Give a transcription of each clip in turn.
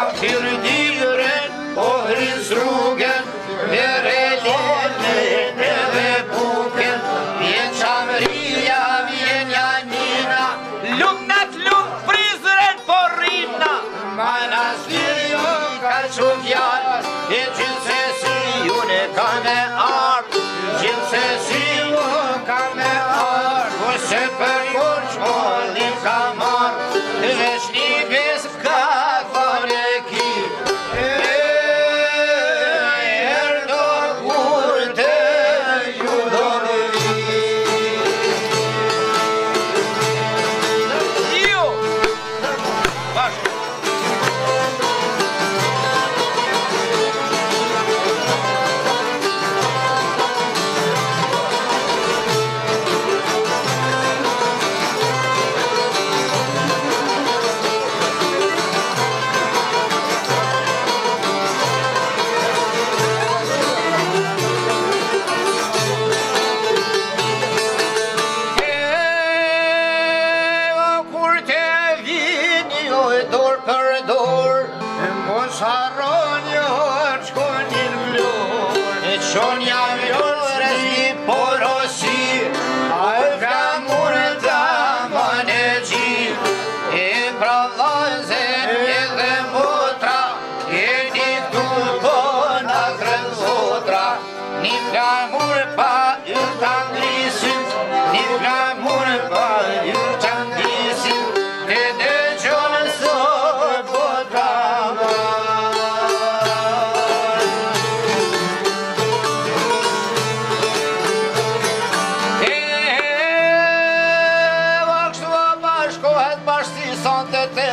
out here again. Sonia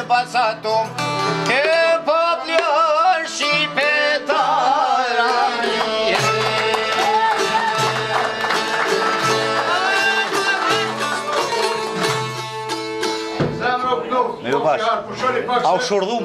basatom ke pat lyr shqiptar një herë zëmroknu me u